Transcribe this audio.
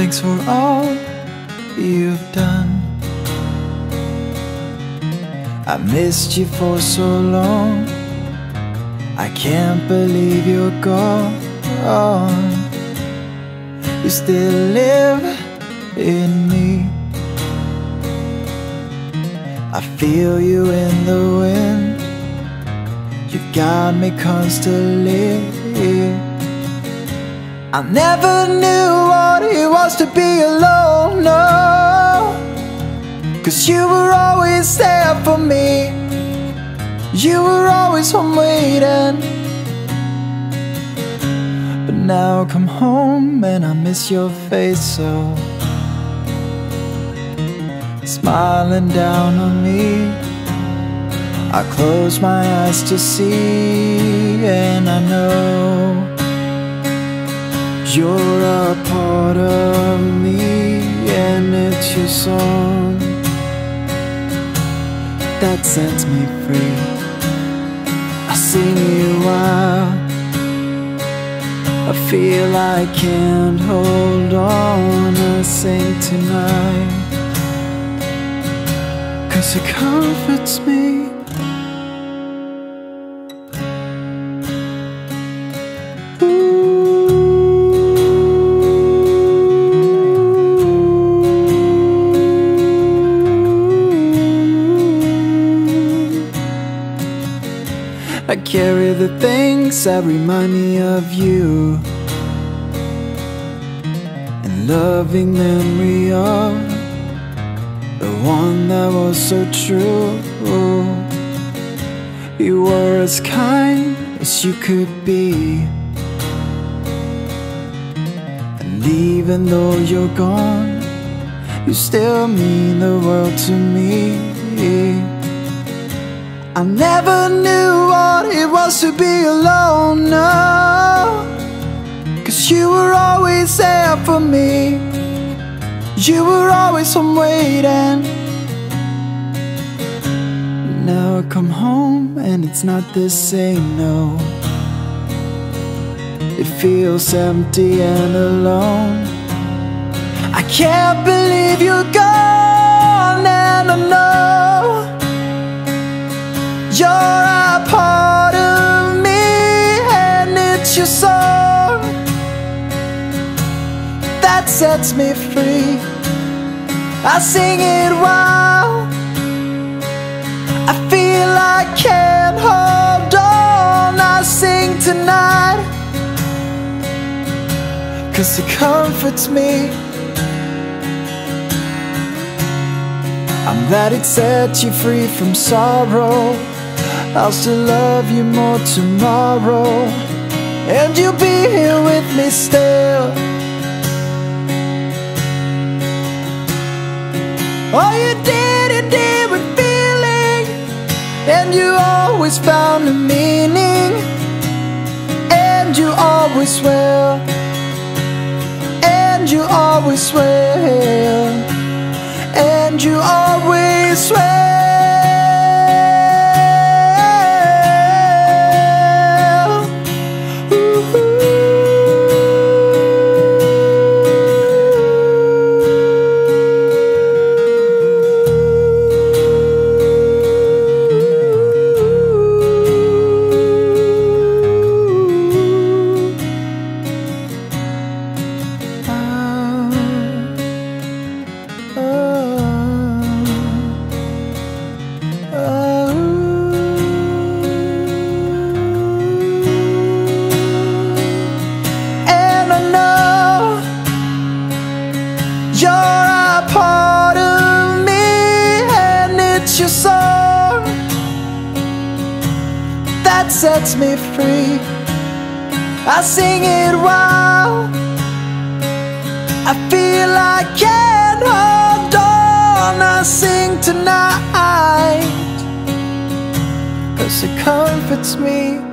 Thanks for all you've done. I missed you for so long. I can't believe you're gone. You still live in me. I feel you in the wind. You've got me constantly. I never knew what it was to be alone, no. Cause you were always there for me. You were always home waiting. But now I come home and I miss your face so. Smiling down on me. I close my eyes to see, and I know you're a part of me, and it's your song that sets me free. I sing you out I feel I can't hold on. I sing tonight, cause it comforts me. Carry the things that remind me of you. And loving memory of The one that was so true. You were as kind as you could be. And even though you're gone You still mean the world to me I never knew what it was to be alone, no. Cause you were always there for me. You were always home waiting. Now I come home and it's not the same, no. It feels empty and alone. I can't believe you're gone your song that sets me free. I sing it while I feel I can't hold on. I sing tonight, cause it comforts me. I'm glad it set you free from sorrow. I'll still love you more tomorrow And you'll be here with me still. All you did, you did with feeling And you always found a meaning. And you always will. And you always will sets me free. I sing it while I feel I can't hold on. I sing tonight, cause it comforts me.